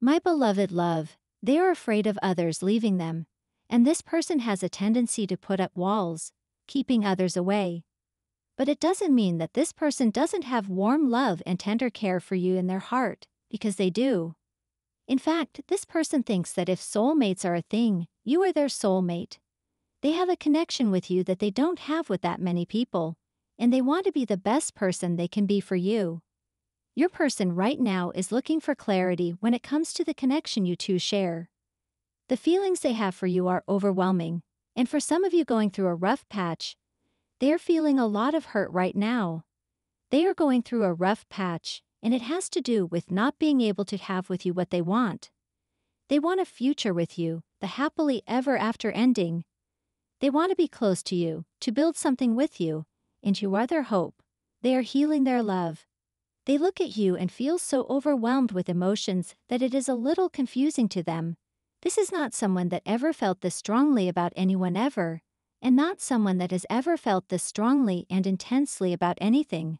My beloved love, they are afraid of others leaving them, and this person has a tendency to put up walls, keeping others away. But it doesn't mean that this person doesn't have warm love and tender care for you in their heart, because they do. In fact, this person thinks that if soulmates are a thing, you are their soulmate. They have a connection with you that they don't have with that many people, and they want to be the best person they can be for you. Your person right now is looking for clarity when it comes to the connection you two share. The feelings they have for you are overwhelming, and for some of you going through a rough patch, they are feeling a lot of hurt right now. They are going through a rough patch, and it has to do with not being able to have with you what they want. They want a future with you, the happily ever after ending. They want to be close to you, to build something with you, and you are their hope. They are healing their love. They look at you and feel so overwhelmed with emotions that it is a little confusing to them. This is not someone that ever felt this strongly about anyone ever, and not someone that has ever felt this strongly and intensely about anything.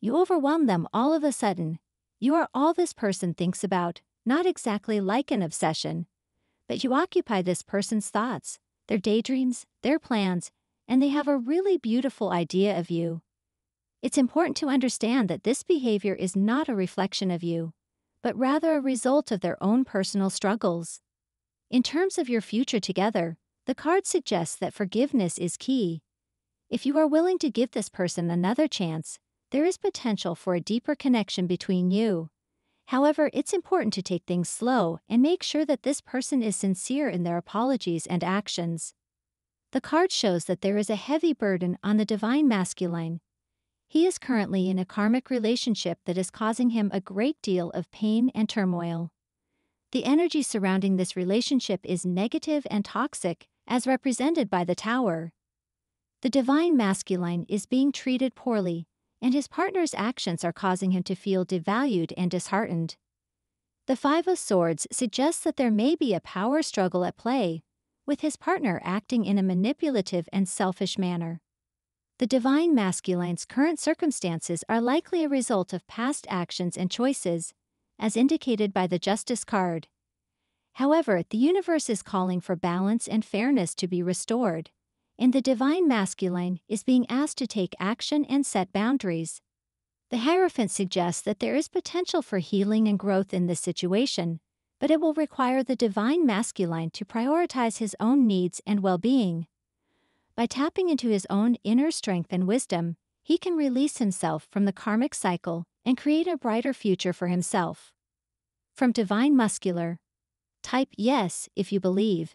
You overwhelm them all of a sudden. You are all this person thinks about, not exactly like an obsession, but you occupy this person's thoughts, their daydreams, their plans, and they have a really beautiful idea of you. It's important to understand that this behavior is not a reflection of you, but rather a result of their own personal struggles. In terms of your future together, the card suggests that forgiveness is key. If you are willing to give this person another chance, there is potential for a deeper connection between you. However, it's important to take things slow and make sure that this person is sincere in their apologies and actions. The card shows that there is a heavy burden on the divine masculine. He is currently in a karmic relationship that is causing him a great deal of pain and turmoil. The energy surrounding this relationship is negative and toxic, as represented by the tower. The divine masculine is being treated poorly, and his partner's actions are causing him to feel devalued and disheartened. The Five of Swords suggests that there may be a power struggle at play, with his partner acting in a manipulative and selfish manner. The divine masculine's current circumstances are likely a result of past actions and choices, as indicated by the Justice card. However, the universe is calling for balance and fairness to be restored and the divine masculine is being asked to take action and set boundaries. The Hierophant suggests that there is potential for healing and growth in this situation, but it will require the divine masculine to prioritize his own needs and well being. By tapping into his own inner strength and wisdom, he can release himself from the karmic cycle and create a brighter future for himself. From Divine Masculine type yes if you believe.